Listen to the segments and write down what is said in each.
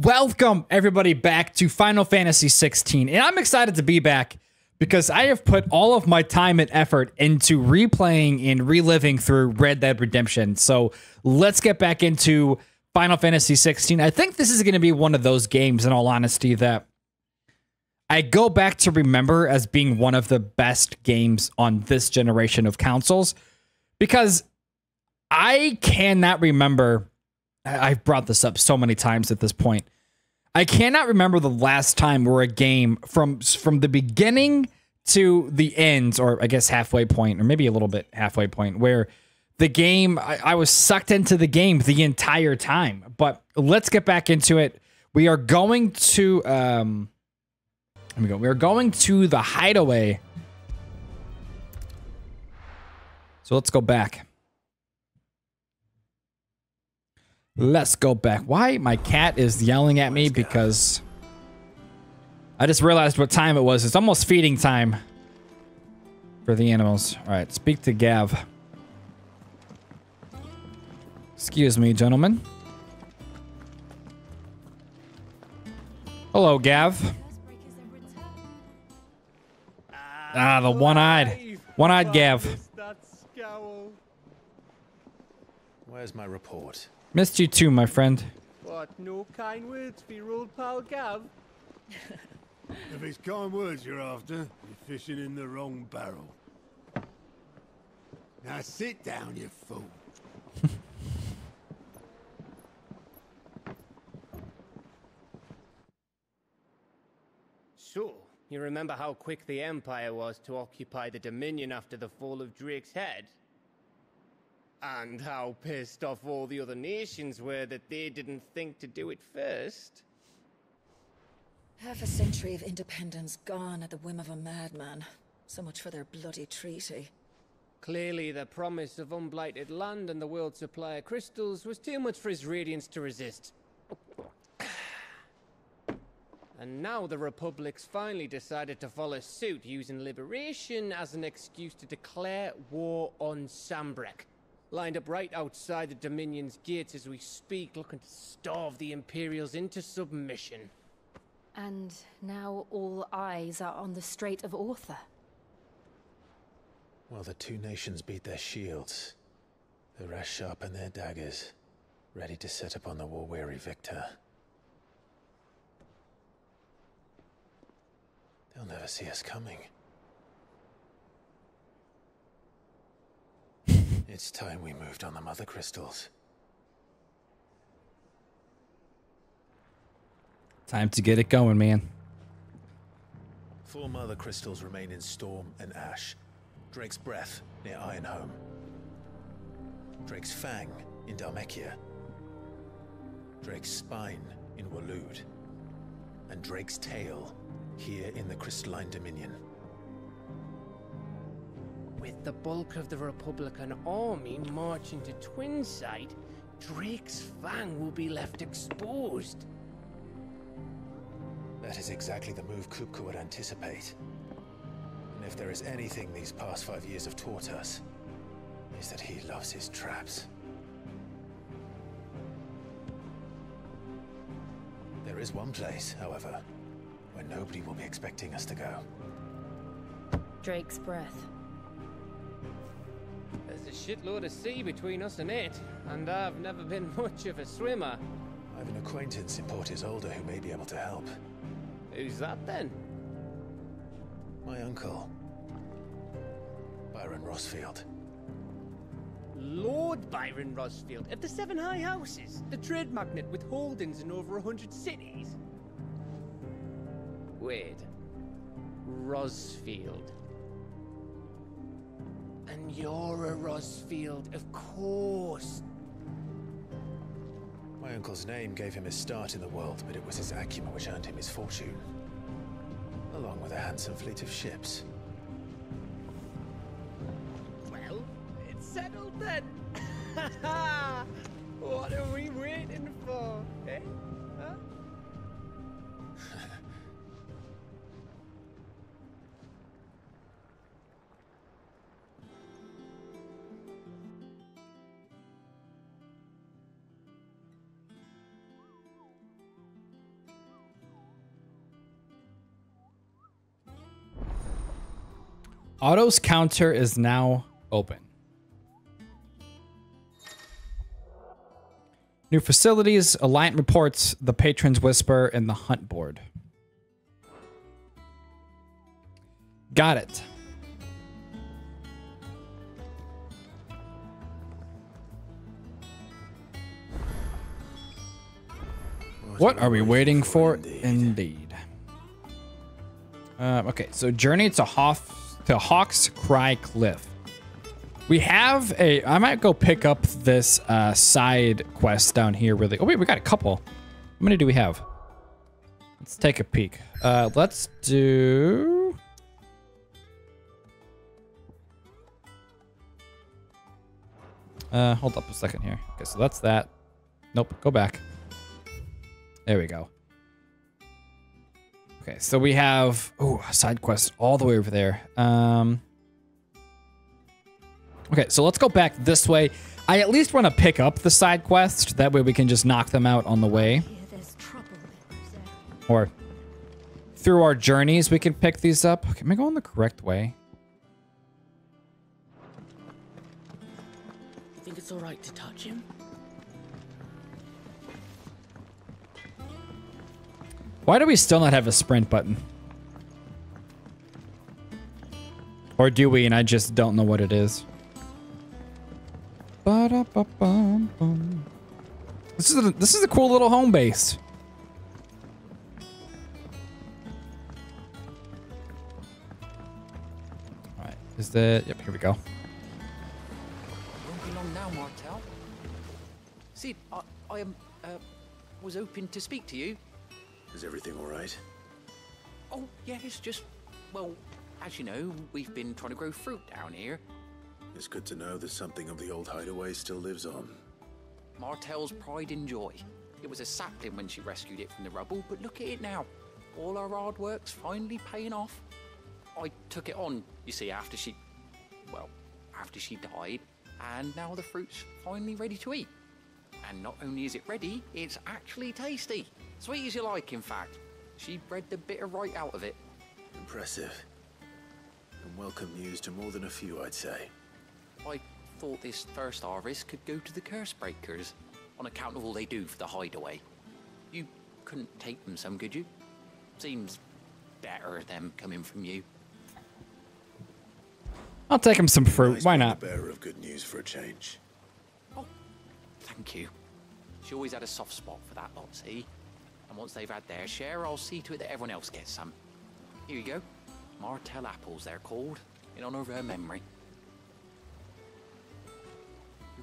Welcome everybody back to Final Fantasy 16. And I'm excited to be back because I have put all of my time and effort into replaying and reliving through Red Dead Redemption. So let's get back into Final Fantasy 16. I think this is going to be one of those games, in all honesty, that I go back to remember as being one of the best games on this generation of consoles because I cannot remember I've brought this up so many times at this point. I cannot remember the last time where a game from from the beginning to the end, or I guess halfway point, or maybe a little bit halfway point, where the game I, I was sucked into the game the entire time. But let's get back into it. We are going to um let me go. We are going to the hideaway. So let's go back. Let's go back. Why my cat is yelling at me because I just realized what time it was. It's almost feeding time for the animals. All right, speak to Gav. Excuse me, gentlemen. Hello, Gav. Ah, the one-eyed. One-eyed Gav. Where's my report? Missed you too, my friend. What, no kind words for your old pal Gav? if it's kind words you're after, you're fishing in the wrong barrel. Now sit down, you fool. so, you remember how quick the Empire was to occupy the Dominion after the fall of Drake's head? And how pissed off all the other nations were that they didn't think to do it first. Half a century of independence gone at the whim of a madman. So much for their bloody treaty. Clearly, the promise of unblighted land and the world's supply of crystals was too much for his radiance to resist. And now the Republic's finally decided to follow suit, using liberation as an excuse to declare war on Sanbreque lined up right outside the Dominion's gates as we speak, looking to starve the Imperials into submission. And now all eyes are on the Strait of Autha. While the two nations beat their shields, the rest sharpen their daggers, ready to set upon the war-weary victor. They'll never see us coming. It's time we moved on the Mother Crystals. Time to get it going, man. Four Mother Crystals remain in Storm and Ash. Drake's Breath near Ironhome. Drake's Fang in Dhalmekia. Drake's Spine in Waloed. And Drake's Tail here in the Crystalline Dominion. With the bulk of the Republican army marching to Twinside, Drake's Fang will be left exposed. That is exactly the move Kupka would anticipate. And if there is anything these past five years have taught us, is that he loves his traps. There is one place, however, where nobody will be expecting us to go. Drake's Breath. A shitload of sea between us and it, and I've never been much of a swimmer. I have an acquaintance in Port Isolde who may be able to help. Who's that then? My uncle, Byron Rosfield. Lord Byron Rosfield of the Seven High Houses, the trade magnate with holdings in over a hundred cities. Wait. Rosfield. You're a Rosfield, of course. My uncle's name gave him a start in the world, but it was his acumen which earned him his fortune. Along with a handsome fleet of ships. Otto's counter is now open. New facilities, Alliant reports, the Patron's Whisper, and the Hunt Board. Got it. What are we waiting for? Indeed. Uh, okay, so journey to Hoff to Hawk's Cry Cliff. We have a. I might go pick up this uh, side quest down here. Really. Oh wait, we got a couple. How many do we have? Let's take a peek. Uh, let's do. Uh, hold up a second here. Okay, so that's that. Nope, go back. There we go. Okay, so we have oh side quest all the way over there. Um. Okay, so let's go back this way. I at least want to pick up the side quest. That way we can just knock them out on the way. Or through our journeys, we can pick these up. Okay, am I going the correct way? You think it's alright to touch him? Why do we still not have a sprint button? Or do we and I just don't know what it is? This is a, this is a cool little home base. All right, is that? Yep, here we go. Won't be long now, Martel. Sid, I, I um, uh, was hoping to speak to you. Is everything all right? Oh, yeah, it's just, well, as you know, we've been trying to grow fruit down here. It's good to know that something of the old hideaway still lives on. Martel's pride and joy. It was a sapling when she rescued it from the rubble, but look at it now. All our hard work's finally paying off. I took it on, you see, after she, well, after she died, and now the fruit's finally ready to eat. And not only is it ready, it's actually tasty. Sweet as you like, in fact. She bred the bitter right out of it. Impressive. And welcome news to more than a few, I'd say. I thought this first harvest could go to the curse breakers on account of all they do for the hideaway. You couldn't take them some, could you? Seems better them coming from you. I'll take him some fruit. Nice Why not? The bearer of good news for a change. Thank you. She always had a soft spot for that lot, see? And once they've had their share, I'll see to it that everyone else gets some. Here you go. Martel apples, they're called, in honor of her memory.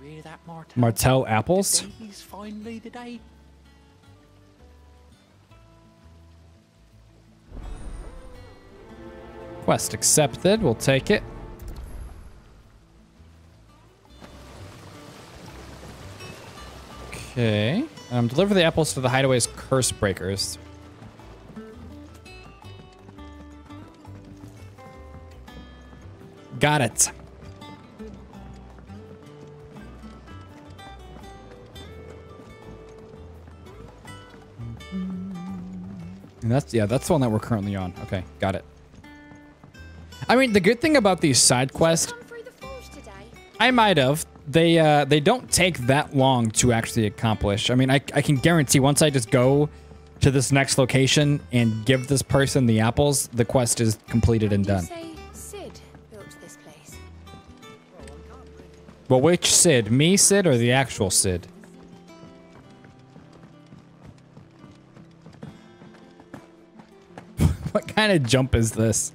You hear that, Martel? Martell apples. Today's finally the day. Quest accepted. We'll take it. Okay. Um, deliver the apples to the hideaway's curse breakers. Got it. And that's yeah, that's the one that we're currently on. Okay, got it. I mean, the good thing about these side quests, Come through the forge today. I might have. They uh, they don't take that long to actually accomplish. I mean, I, I can guarantee once I just go to this next location and give this person the apples, the quest is completed and done. say Sid built this place. Well, which Sid? Me, Sid, or the actual Sid? what kind of jump is this?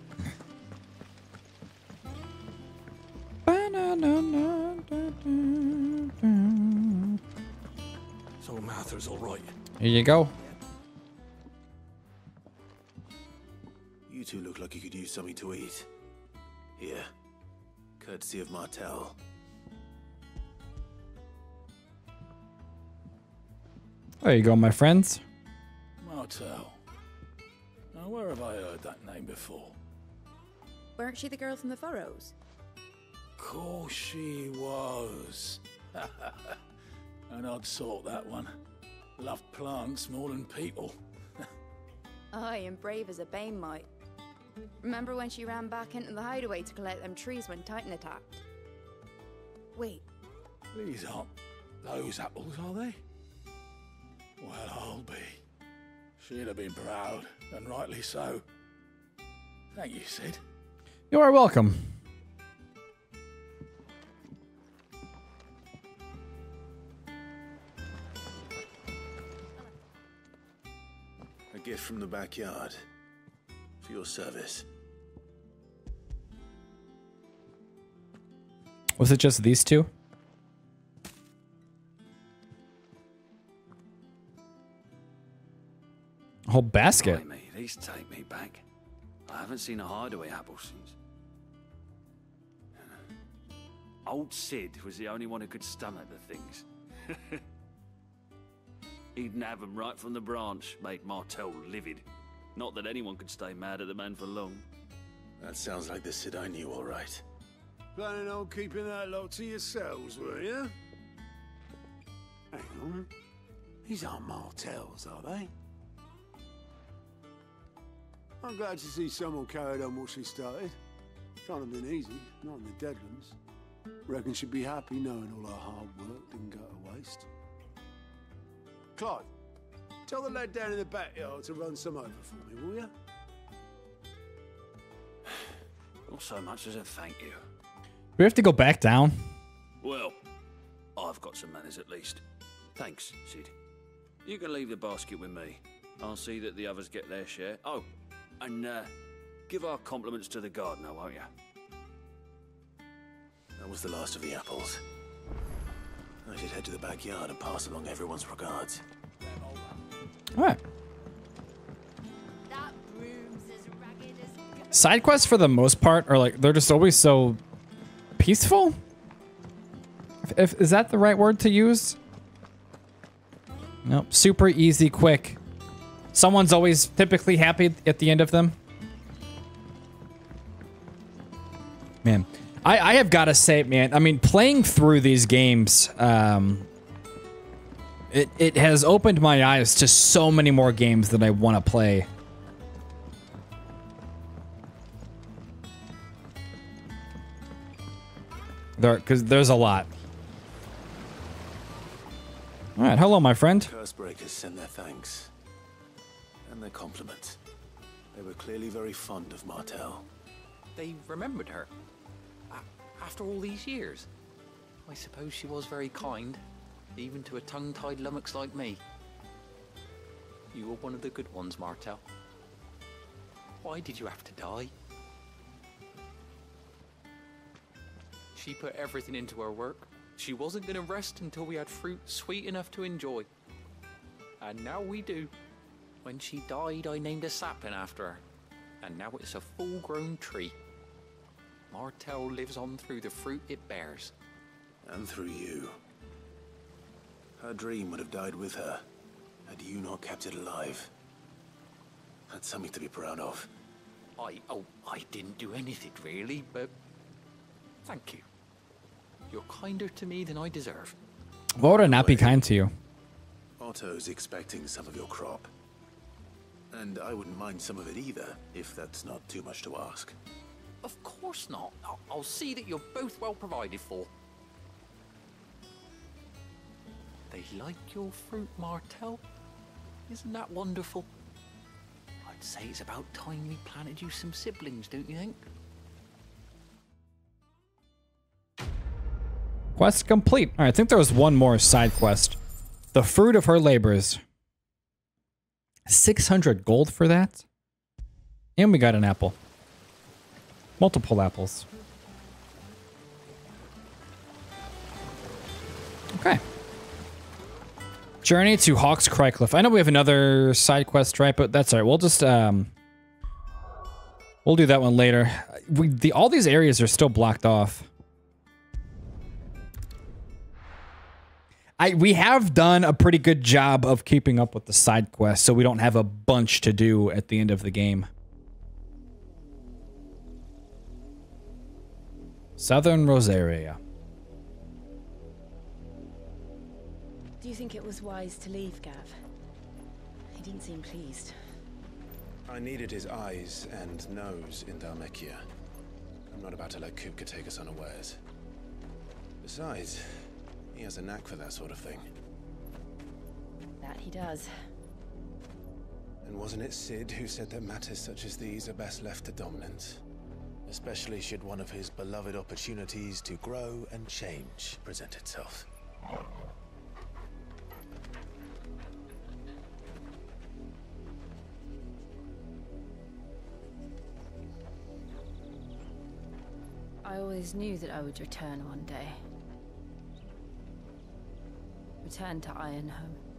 Here you go. You two look like you could use something to eat. Here. Courtesy of Martel. There you go, my friends. Martel. Now, where have I heard that name before? Weren't she the girl from the furrows? Course she was. An odd sort, that one. Loved plants more than people. I am brave as a bane might. Remember when she ran back into the hideaway to collect them trees when Titan attacked? Wait, These aren't those apples, are they? Well, I'll be. She'd have been proud, and rightly so. Thank you, Sid. You are welcome. Gift from the backyard. For your service. Was it just these two? A whole basket. Blimey, these take me back. I haven't seen a hideaway apple since. Old Sid was the only one who could stomach the things. He'd nab 'em right from the branch, made Martel livid. Not that anyone could stay mad at the man for long. That sounds like the Sid I knew, all right. Planning on keeping that lot to yourselves, were you? Hang on. These aren't Martels, are they? I'm glad to see someone carried on what she started. Can't have been easy, not in the Deadlands. Reckon she'd be happy knowing all her hard work didn't go to waste. Clive, tell the lad down in the backyard to run some over for me, will you? Not so much as a thank you. We have to go back down? Well, I've got some manners at least. Thanks, Sid. You can leave the basket with me. I'll see that the others get their share. Oh, and uh, give our compliments to the gardener, won't you? That was the last of the apples. Head to the backyard and pass along everyone's regards. All right. Side quests for the most part are like they're just always so peaceful. If, if is that the right word to use? Nope. Super easy, quick. Someone's always typically happy at the end of them. I, I have got to say, man, I mean, playing through these games, um, it, it has opened my eyes to so many more games that I want to play. There, because there's a lot. All right, hello, my friend. Cursebreakers send their thanks. And their compliments. They were clearly very fond of Martel. They remembered her. After all these years. I suppose she was very kind, even to a tongue-tied lummox like me. You were one of the good ones, Martel. Why did you have to die? She put everything into her work. She wasn't going to rest until we had fruit sweet enough to enjoy. And now we do. When she died, I named a sapling after her. And now it's a full grown tree. Martel lives on through the fruit it bears. And through you. Her dream would have died with her, had you not kept it alive. That's something to be proud of. I oh I didn't do anything really, but thank you. You're kinder to me than I deserve. Why would I not be kind to you? Otto's expecting some of your crop. And I wouldn't mind some of it either, if that's not too much to ask. Of course not. I'll, see that you're both well provided for. They like your fruit, Martel. Isn't that wonderful? I'd say it's about time we planted you some siblings, don't you think? Quest complete. All right, I think there was one more side quest. The fruit of her labors. 600 gold for that? And we got an apple. Multiple apples. Okay. Journey to Hawk's Cry Cliff. I know we have another side quest, right? But that's all right. We'll just um we'll do that one later. We the all these areas are still blocked off. I we have done a pretty good job of keeping up with the side quests, so we don't have a bunch to do at the end of the game. Southern Rosaria. Do you think it was wise to leave, Gav? He didn't seem pleased. I needed his eyes and nose in Dhalmekia. I'm not about to let Kupka take us unawares. Besides, he has a knack for that sort of thing. That he does. And wasn't it Sid who said that matters such as these are best left to Dominants? Especially should one of his beloved opportunities to grow and change present itself. I always knew that I would return one day. Return to Ironhome.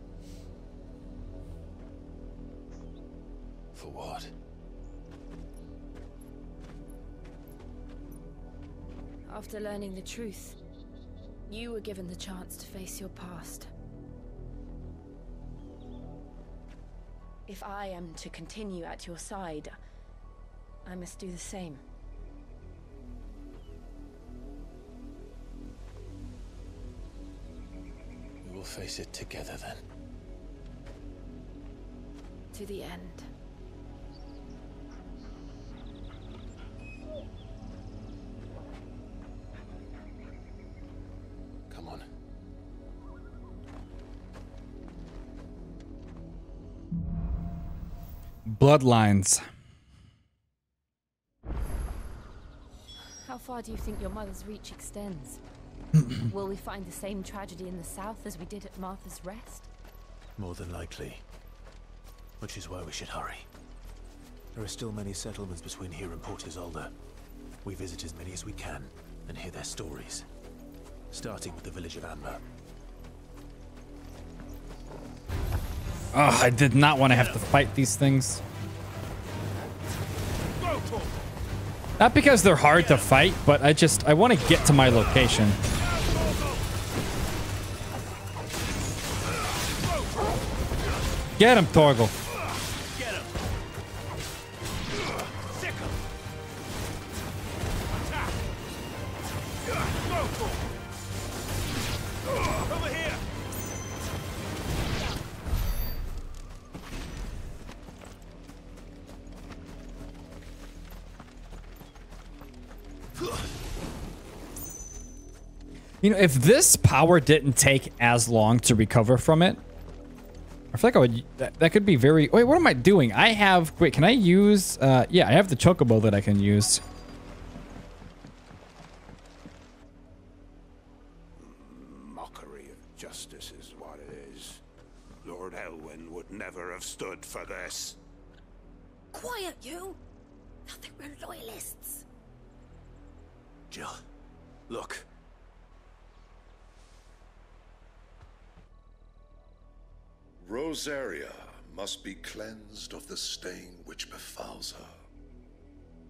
After learning the truth, you were given the chance to face your past. If I am to continue at your side, I must do the same. We will face it together then. To the end. Bloodlines. How far do you think your mother's reach extends? Will we find the same tragedy in the south as we did at Martha's Rest? More than likely. Which is why we should hurry. There are still many settlements between here and Port Isolde. We visit as many as we can and hear their stories. Starting with the village of Amber. Oh, I did not want to have to fight these things. Not because they're hard to fight, but I just I want to get to my location. Get him, Torgal. You know, if this power didn't take as long to recover from it, I feel like I would. That, that could be very. Wait, what am I doing? I have. Wait, can I use? Uh, yeah, I have the chocobo that I can use. Mockery of justice is what it is. Lord Elwyn would never have stood for this. Quiet, you! Nothing we're loyalists. Jill, look. Rosaria must be cleansed of the stain which befouls her,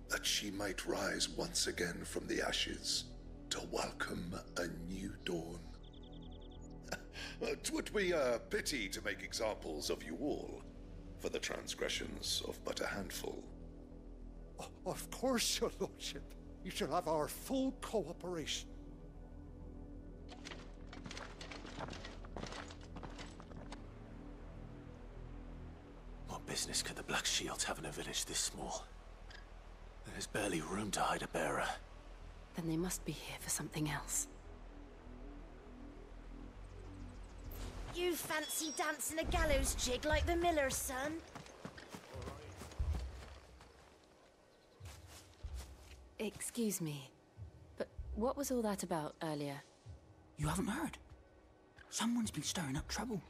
that she might rise once again from the ashes to welcome a new dawn. Twould be a pity to make examples of you all for the transgressions of but a handful. Of course, your lordship. You shall have our full cooperation. Business could the Black Shields have in a village this small? There's barely room to hide a bearer. Then they must be here for something else. You fancy dancing a gallows jig like the miller's son? Excuse me, but what was all that about earlier? You haven't heard? Someone's been stirring up trouble.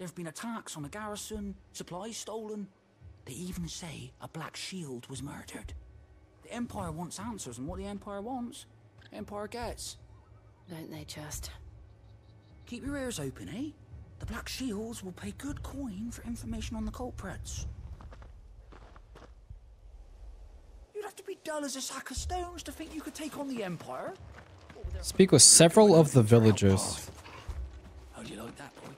There have been attacks on the garrison, supplies stolen. They even say a Black Shield was murdered. The Empire wants answers, and what the Empire wants, the Empire gets. Don't they just? Keep your ears open, eh? The Black Shields will pay good coin for information on the culprits. You'd have to be dull as a sack of stones to think you could take on the Empire. Speak with several of the villagers. How do you like that, boy?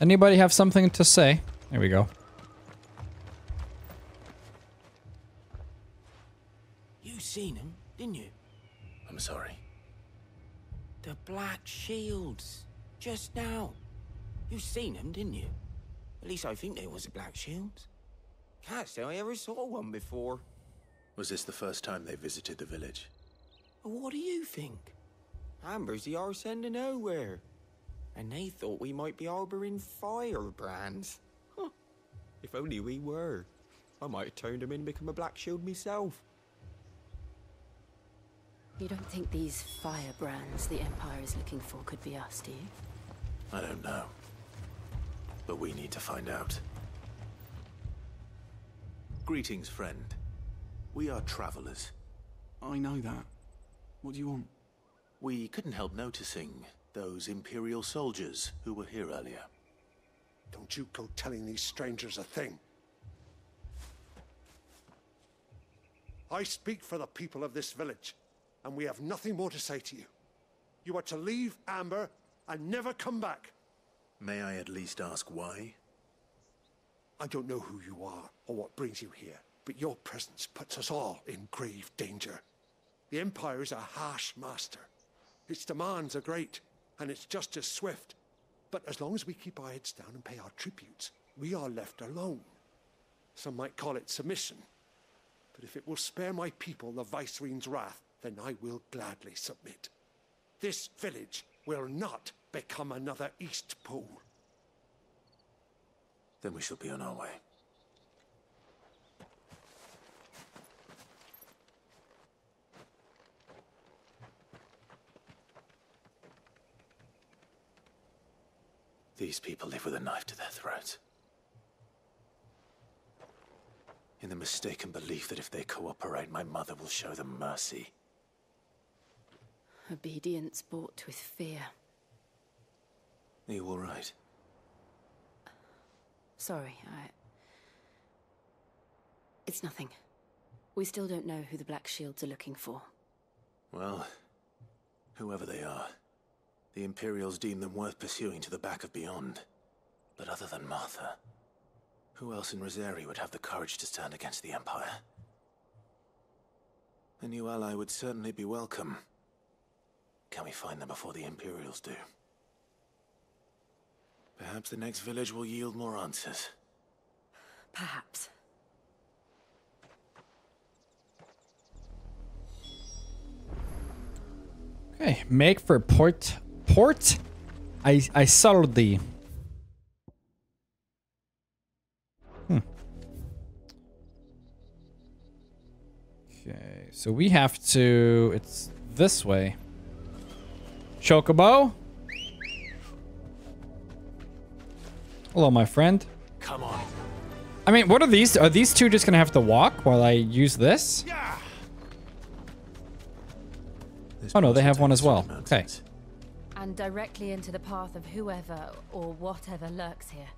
Anybody have something to say? There we go. You seen him, didn't you? I'm sorry. The Black Shields. Just now. You seen them, didn't you? At least I think they was the Black Shields. Can't say I ever saw one before. Was this the first time they visited the village? What do you think? Amber's the arse end of nowhere. And they thought we might be harboring firebrands. Huh. If only we were. I might have turned them in and become a Black Shield myself. You don't think these firebrands the Empire is looking for could be us, do you? I don't know. But we need to find out. Greetings, friend. We are travelers. I know that. What do you want? We couldn't help noticing those Imperial soldiers who were here earlier. Don't you go telling these strangers a thing. I speak for the people of this village, and we have nothing more to say to you. You are to leave Amber and never come back. May I at least ask why? I don't know who you are or what brings you here, but your presence puts us all in grave danger. The Empire is a harsh master. Its demands are great, and its just as swift. But as long as we keep our heads down and pay our tributes, we are left alone. Some might call it submission. But if it will spare my people the Viceroy's wrath, then I will gladly submit. This village will not become another Eastpool. Then we shall be on our way. These people live with a knife to their throats. In the mistaken belief that if they cooperate, my mother will show them mercy. Obedience bought with fear. Are you all right? Sorry, I... It's nothing. We still don't know who the Black Shields are looking for. Well, whoever they are, the Imperials deem them worth pursuing to the back of beyond. But other than Martha, who else in Rosaria would have the courage to stand against the Empire? A new ally would certainly be welcome. Can we find them before the Imperials do? Perhaps the next village will yield more answers. Perhaps. Okay, make for port. Port? I I sold the. Hmm. Okay, so we have to. It's this way. Chocobo. Hello, my friend. Come on. I mean, what are these? Are these two just gonna have to walk while I use this? Oh no, they have one as well. Okay. And directly into the path of whoever or whatever lurks here.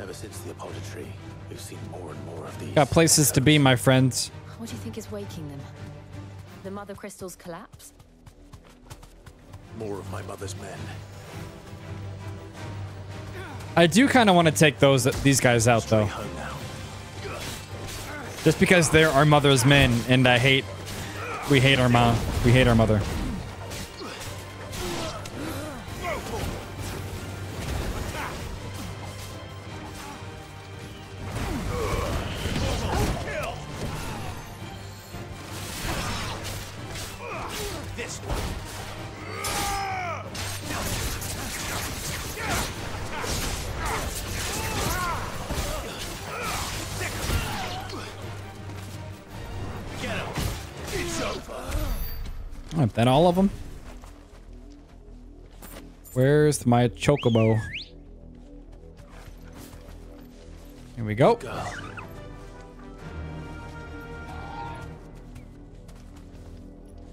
Ever since the Apoditry, we've seen more and more of these. Got places to be, my friends. What do you think is waking them? The Mother Crystal's collapse? More of my mother's men. I do kind of want to take those these guys out though. Just because they're our mother's men, and I hate, we hate our mom, we hate our mother. That all of them? Where's my chocobo? Here we go.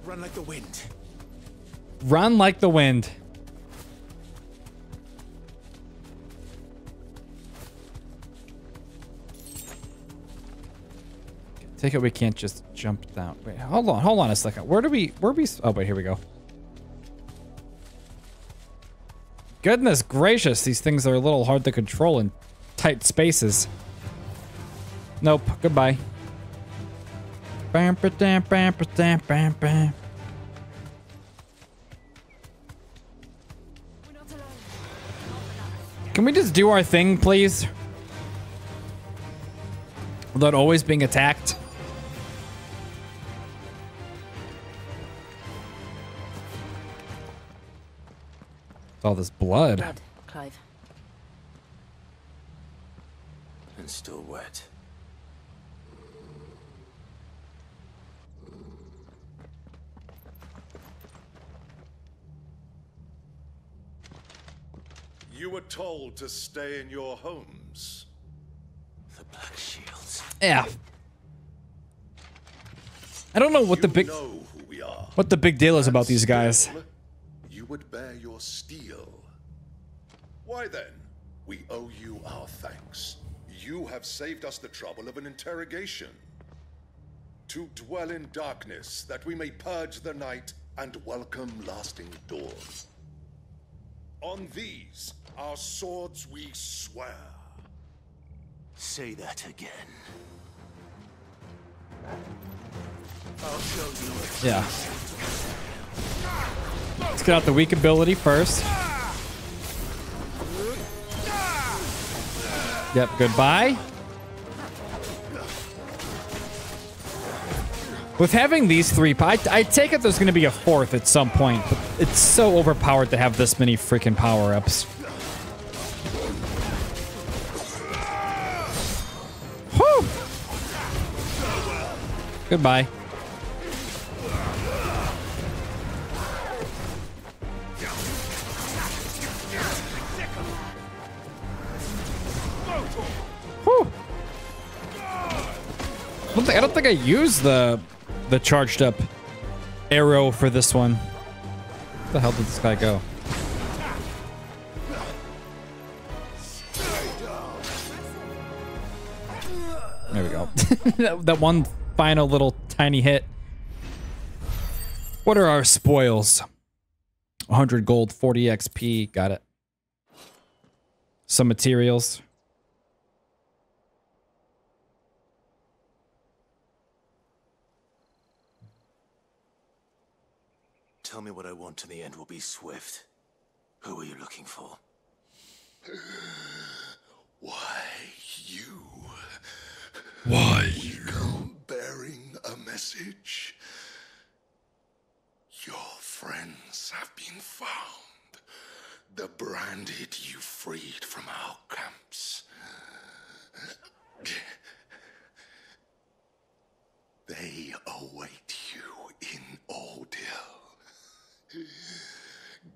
Run like the wind. Run like the wind. Take it we can't just jump down. Wait, hold on, hold on a second. Where do we, where we, oh wait, here we go. Goodness gracious, these things are a little hard to control in tight spaces. Nope. Goodbye. Bam, bam, ba, dam, bam, bam. Can we just do our thing, please? Without always being attacked? All this blood. Blood, Clive. And still wet. You were told to stay in your homes. The Black Shields. Yeah. I don't know what the big know who we are. what the big deal is about these guys. You would bear your steel. Why then, we owe you our thanks. You have saved us the trouble of an interrogation. To dwell in darkness, that we may purge the night and welcome lasting dawn. On these, our swords we swear. Say that again. I'll show you. Yeah. Let's get out the weak ability first. Yep, goodbye. With having these three, I, I take it there's going to be a fourth at some point, but it's so overpowered to have this many freaking power-ups. Goodbye. I don't, think, I used the the charged up arrow for this one. Where the hell did this guy go? There we go. that, that one final little tiny hit. What are our spoils? 100 gold, 40 XP. Got it. Some materials. Tell me what I want and the end will be swift. Who are you looking for? Why you? Why we come bearing a message. Your friends have been found. The branded you freed from our camps. They await you in Odil.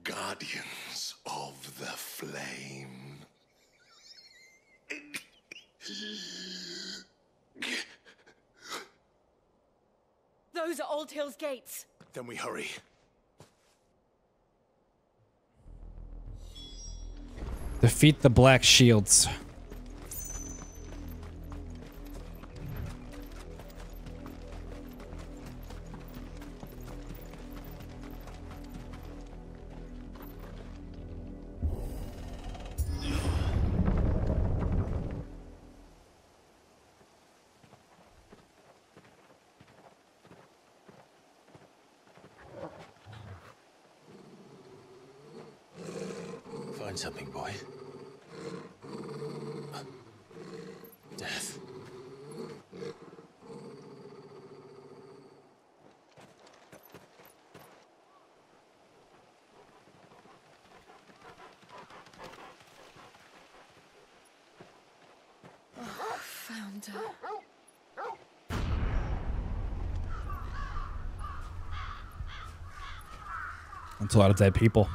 Guardians of the Flame. Those are Old Hill's gates. Then we hurry. Defeat the Black Shields. That's a lot of dead people.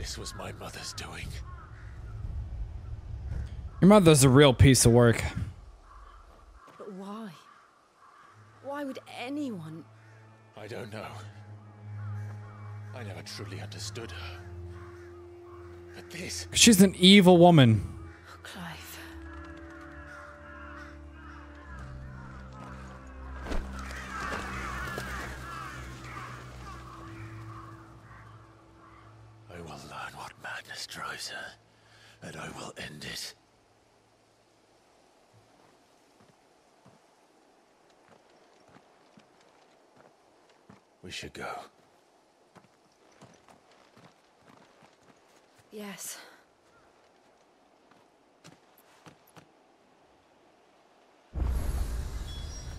This was my mother's doing. Your mother's a real piece of work. But why? Why would anyone? I don't know. I never truly understood her. But this. She's an evil woman. Clive. I will learn what madness drives her, and I will end it. We should go. Yes.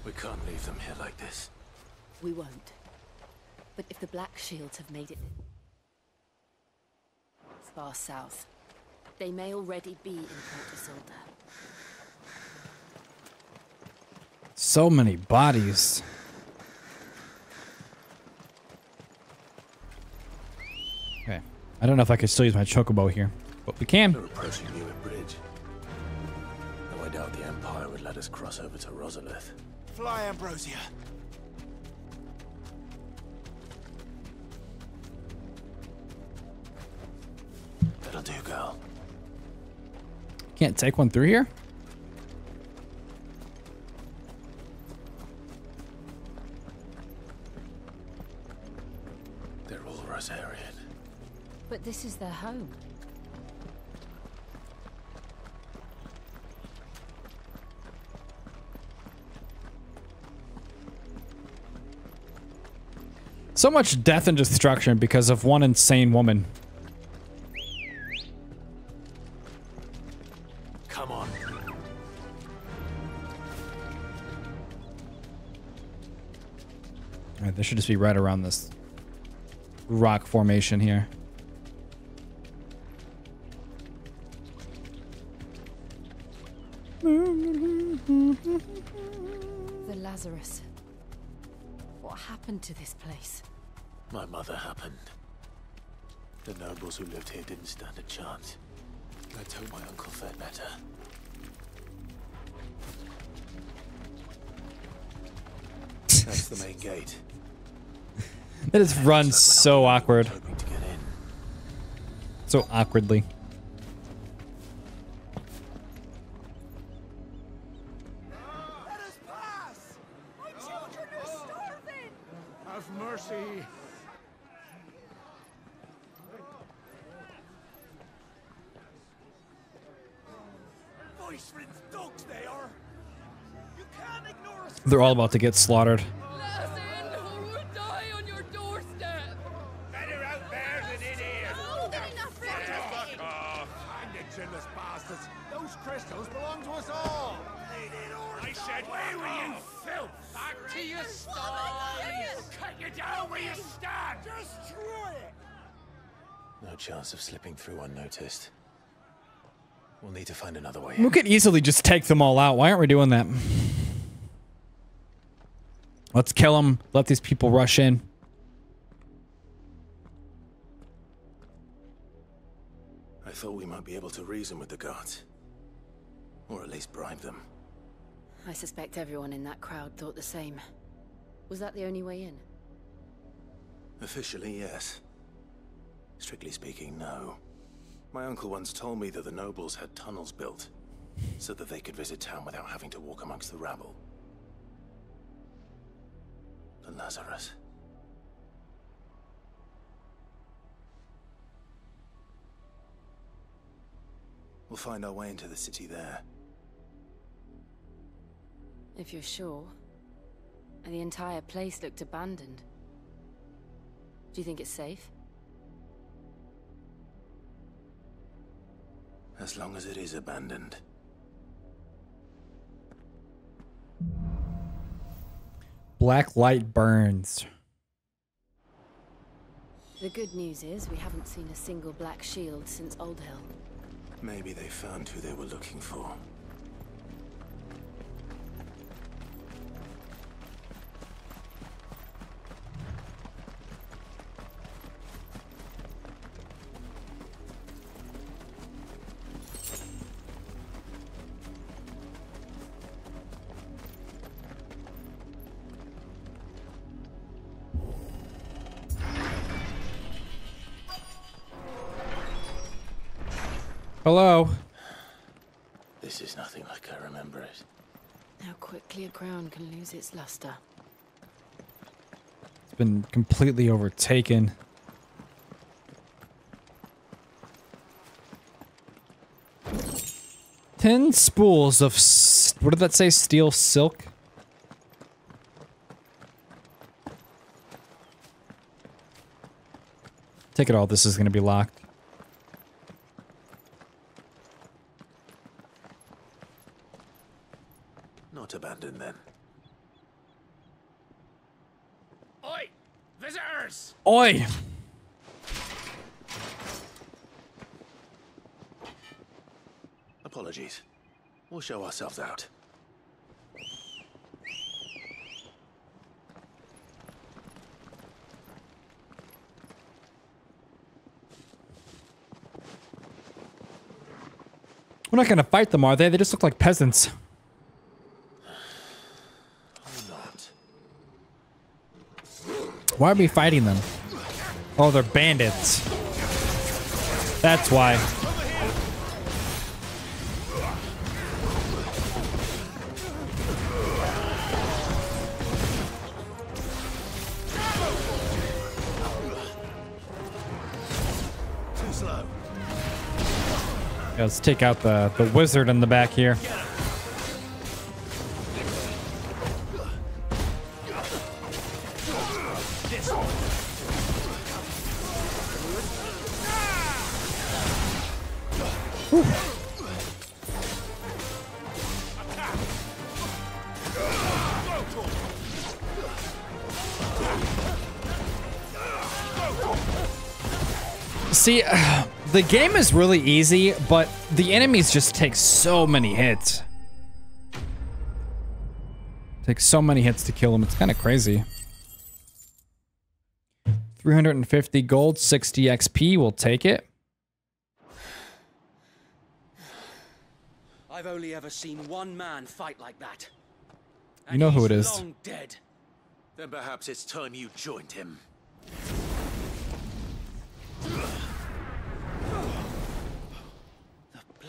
We can't leave them here like this. We won't. But if the Black Shields have made it far south, they may already be in Port Isolde. So many bodies. Okay. I don't know if I could still use my chocobo here, but we can. We're approaching Newick Bridge. Though I doubt the Empire would let us cross over to Rosalith. Fly, Ambrosia. That'll do, girl. Can't take one through here? They're all Rosarian. But this is their home. So much death and destruction because of one insane woman. Should just be right around this rock formation here. The Lazarus. What happened to this place? My mother happened. The nobles who lived here didn't stand a chance. Let's hope my uncle fared better. That's the main gate. It just runs so awkward. Hoping to get in. So awkwardly. Have mercy. Voice dogs they are. You can't ignore us. They're all about to get slaughtered. Back to your. Cut you down where you stand. Destroy it. No chance of slipping through unnoticed. We'll need to find another way We could easily just take them all out. Why aren't we doing that? Let's kill them. Let these people rush in. I thought we might be able to reason with the guards. Or at least bribe them. I suspect everyone in that crowd thought the same. Was that the only way in? Officially, yes. Strictly speaking, no. My uncle once told me that the nobles had tunnels built so that they could visit town without having to walk amongst the rabble. The Lazarus. We'll find our way into the city there. If you're sure. And the entire place looked abandoned. Do you think it's safe? As long as it is abandoned. Black light burns. The good news is we haven't seen a single black shield since Old Hill. Maybe they found who they were looking for. Hello. This is nothing like I remember it. How quickly a crown can lose its luster. It's been completely overtaken. Ten spools of what did that say? Steel silk. Take it all. This is going to be locked. Not abandoned then. Oi! Visitors! Oi! Apologies. We'll show ourselves out. We're not going to fight them, are they? They just look like peasants. Why are we fighting them? Oh, they're bandits. That's why. Yeah, let's take out the, the wizard in the back here. The game is really easy, but the enemies just take so many hits. Take so many hits to kill them. It's kind of crazy. 350 gold, 60 XP. We'll take it. I've only ever seen one man fight like that. You know who it is. Long dead. Then perhaps it's time you joined him.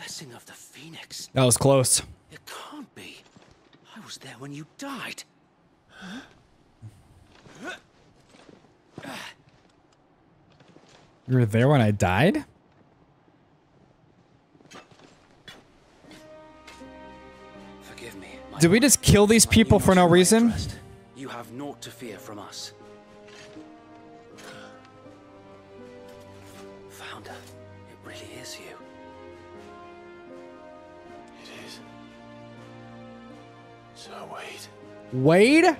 Blessing of the Phoenix. That was close. It can't be. I was there when you died. You were there when I died? Forgive me. Did we just kill these people for no reason? You have naught to fear from us. So wait. Wade?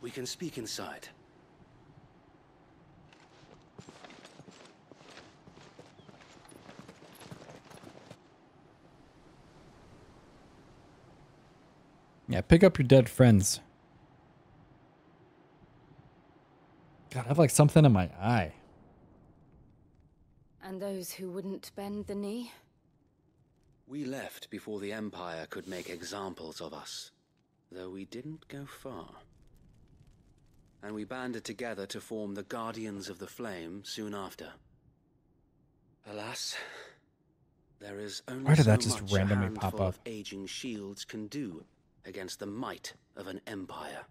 We can speak inside. Yeah, pick up your dead friends. God, I have like something in my eye. And those who wouldn't bend the knee? We left before the Empire could make examples of us, though we didn't go far. And we banded together to form the Guardians of the Flame soon after. Alas, there is only Why did so that just much randomly a pop handful up? of aging shields can do against the might of an empire.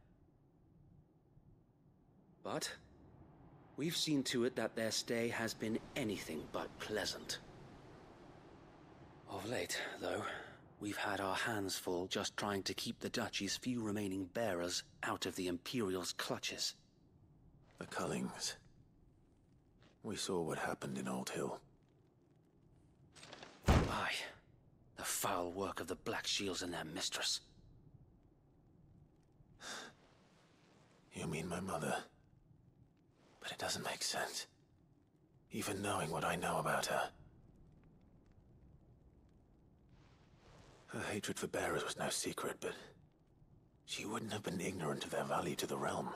But we've seen to it that their stay has been anything but pleasant. Of late, though, we've had our hands full just trying to keep the Duchy's few remaining bearers out of the Imperial's clutches. The Cullings. We saw what happened in Old Hill. Aye, the foul work of the Black Shields and their mistress. You mean my mother? But it doesn't make sense. Even knowing what I know about her. Her hatred for bearers was no secret, but she wouldn't have been ignorant of their value to the realm.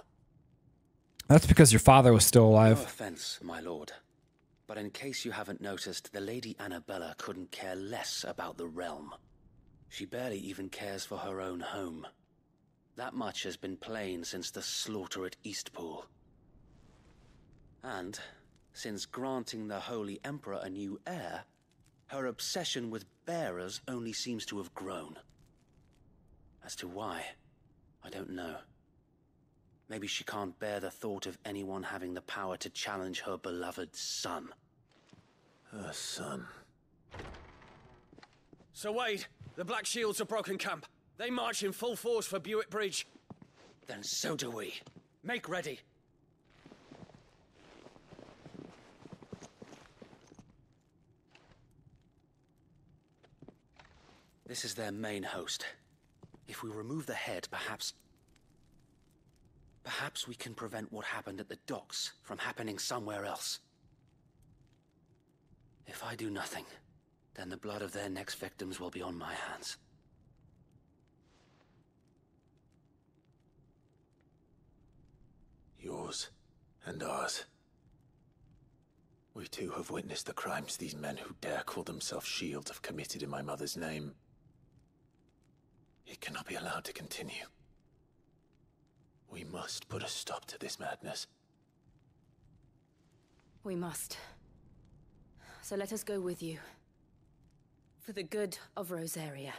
That's because your father was still alive. No alive. offense, my lord. But in case you haven't noticed, the Lady Annabella couldn't care less about the realm. She barely even cares for her own home. That much has been plain since the slaughter at Eastpool. And, since granting the Holy Emperor a new heir, her obsession with bearers only seems to have grown. As to why, I don't know. Maybe she can't bear the thought of anyone having the power to challenge her beloved son. Her son. Sir Wade, the Black Shields have broken camp. They march in full force for Buick Bridge. Then so do we. Make ready. This is their main host. If we remove the head, perhaps... Perhaps we can prevent what happened at the docks from happening somewhere else. If I do nothing, then the blood of their next victims will be on my hands. Yours and ours. We too have witnessed the crimes these men who dare call themselves shields have committed in my mother's name. It cannot be allowed to continue. We must put a stop to this madness. We must. So let us go with you. For the good of Rosaria.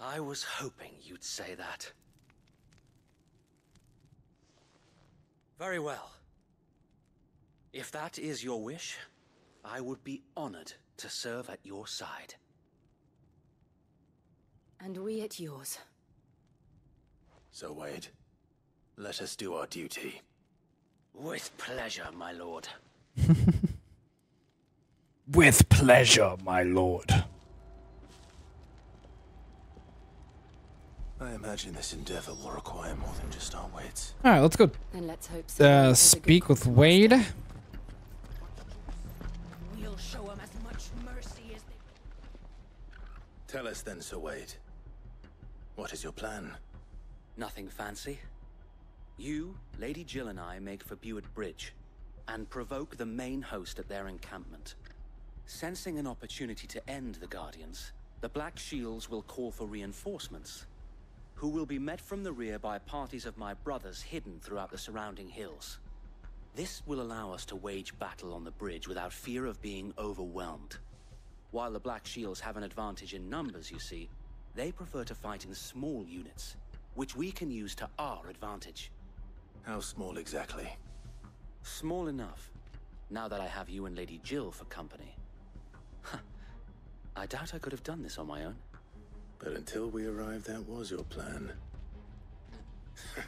I was hoping you'd say that. Very well. If that is your wish, I would be honored to serve at your side. And we at yours. So, Wade, let us do our duty. With pleasure, my lord. With pleasure, my lord. I imagine this endeavor will require more than just our wits. All right, let's go. Then let's hope so. Uh, speak with Wade. We'll Tell us then, Sir Wade. What is your plan? Nothing fancy. You, Lady Jill and I make for Buett Bridge and provoke the main host at their encampment. Sensing an opportunity to end the Guardians, the Black Shields will call for reinforcements, who will be met from the rear by parties of my brothers hidden throughout the surrounding hills. This will allow us to wage battle on the bridge without fear of being overwhelmed. While the Black Shields have an advantage in numbers, you see, they prefer to fight in small units, which we can use to our advantage. How small exactly? Small enough, now that I have you and Lady Jill for company. Huh. I doubt I could have done this on my own. But until we arrived, that was your plan.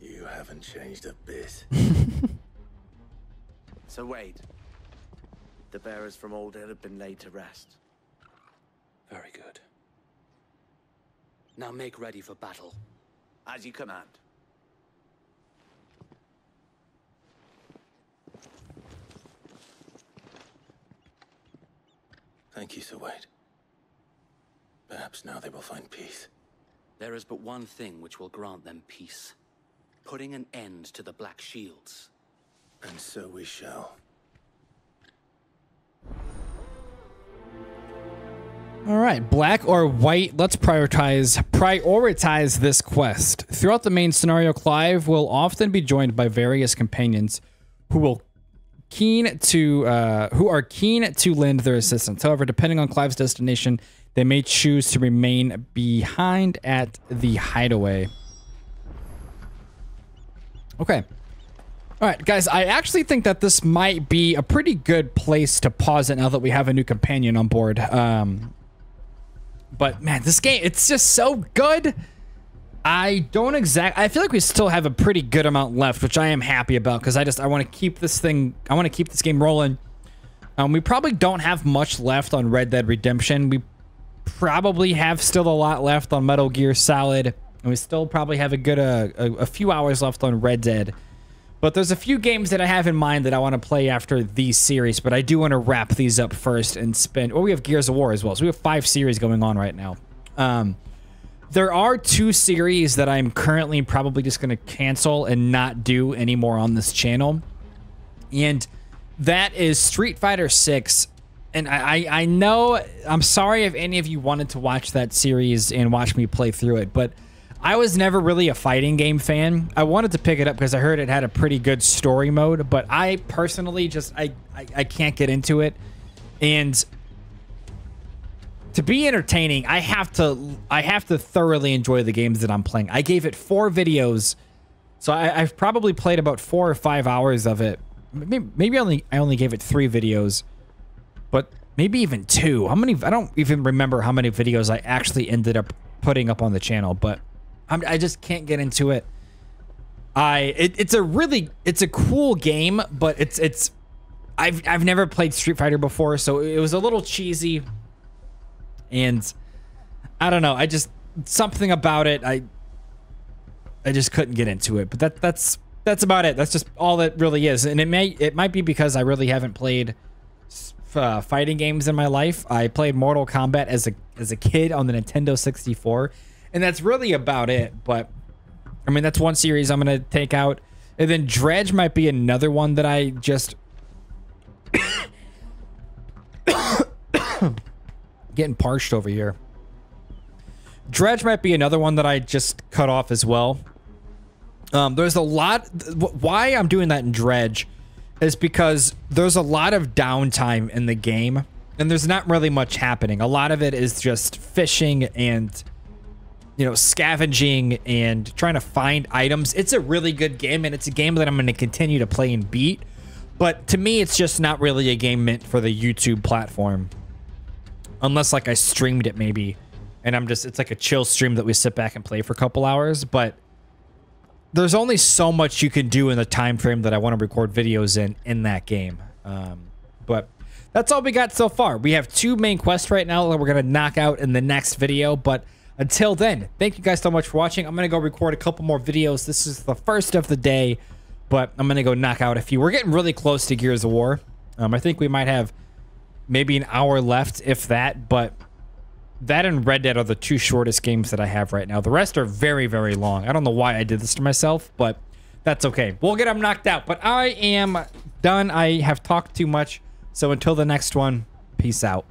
you haven't changed a bit. So Wade, the bearers from Old Hill have been laid to rest. Very good. Now make ready for battle. As you command. Thank you, Sir Wade. Perhaps now they will find peace. There is but one thing which will grant them peace. Putting an end to the Black Shields. And so we shall. All right, black or white, let's prioritize prioritize this quest. Throughout the main scenario, Clive will often be joined by various companions who will keen to uh, who are keen to lend their assistance. However, depending on Clive's destination, they may choose to remain behind at the hideaway. Okay. All right, guys, I actually think that this might be a pretty good place to pause it now that we have a new companion on board. Um, but man, this game, it's just so good. I don't exact. I feel like we still have a pretty good amount left, which I am happy about because I just I want to keep this thing. I want to keep this game rolling. Um, we probably don't have much left on Red Dead Redemption. We probably have still a lot left on Metal Gear Solid, and we still probably have a good uh, a, a few hours left on Red Dead. But there's a few games that I have in mind that I want to play after these series, but I do want to wrap these up first and spend. Well, we have Gears of War as well, so we have five series going on right now. Um, there are two series that I'm currently probably just going to cancel and not do anymore on this channel. And that is Street Fighter 6 and I I know I'm sorry if any of you wanted to watch that series and watch me play through it, but I was never really a fighting game fan. I wanted to pick it up because I heard it had a pretty good story mode, but I personally just I, I, I can't get into it. And to be entertaining, I have to I have to thoroughly enjoy the games that I'm playing. I gave it four videos, so I, I've probably played about four or five hours of it. Maybe, maybe only I only gave it three videos but maybe even two. How many? I don't even remember how many videos I actually ended up putting up on the channel, but I'm, I just can't get into it. I it, it's a really it's a cool game, but it's it's I've I've never played Street Fighter before, so it was a little cheesy, and I don't know. I just something about it. I I just couldn't get into it, but that that's that's about it. That's just all that really is, and it may it might be because I really haven't played uh, fighting games in my life. I played Mortal Kombat as a as a kid on the Nintendo 64, and that's really about it. But I mean, that's one series I'm gonna take out, and then Dredge might be another one that I just getting parched over here. Dredge might be another one that I just cut off as well. Um, there's a lot. Why I'm doing that in Dredge is because there's a lot of downtime in the game and there's not really much happening. A lot of it is just fishing and you know, scavenging and trying to find items. It's a really good game and it's a game that I'm going to continue to play and beat. But to me, it's just not really a game meant for the YouTube platform. Unless like I streamed it maybe and I'm just it's like a chill stream that we sit back and play for a couple hours, but there's only so much you can do in the time frame that I want to record videos in in that game. Um, but that's all we got so far. We have two main quests right now that we're going to knock out in the next video. But until then, thank you guys so much for watching. I'm going to go record a couple more videos. This is the first of the day, but I'm going to go knock out a few. We're getting really close to Gears of War. Um, I think we might have maybe an hour left, if that. But that and Red Dead are the two shortest games that I have right now. The rest are very, very long. I don't know why I did this to myself, but that's okay. We'll get them knocked out. But I am done. I have talked too much. So until the next one, peace out.